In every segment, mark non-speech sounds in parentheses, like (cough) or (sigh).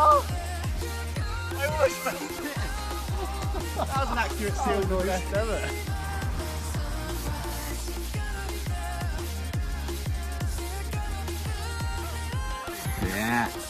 That was an accurate seal noise. Best ever. Yeah.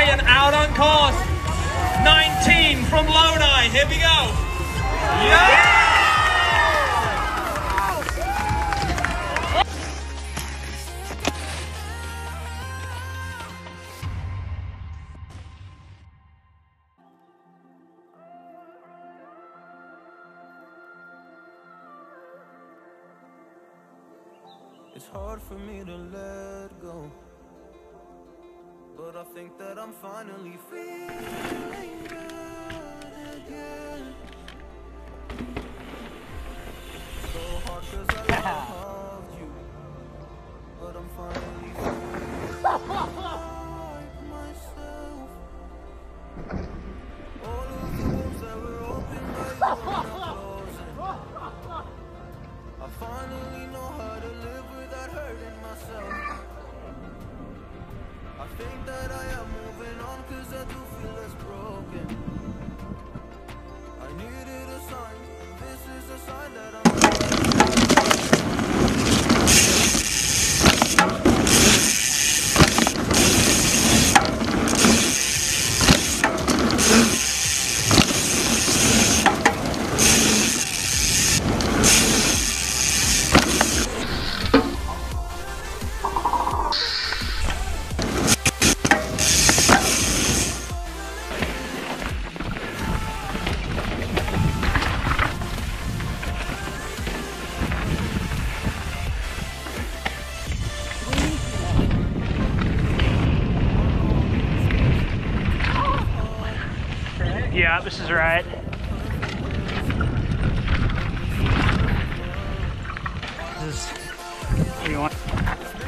Ryan out on course. 19 from Lodi. Here we go. Yeah! It's hard for me to let go. I think that I'm finally feeling good again. So hard cause I loved (laughs) Yeah, this is right. This is what you want?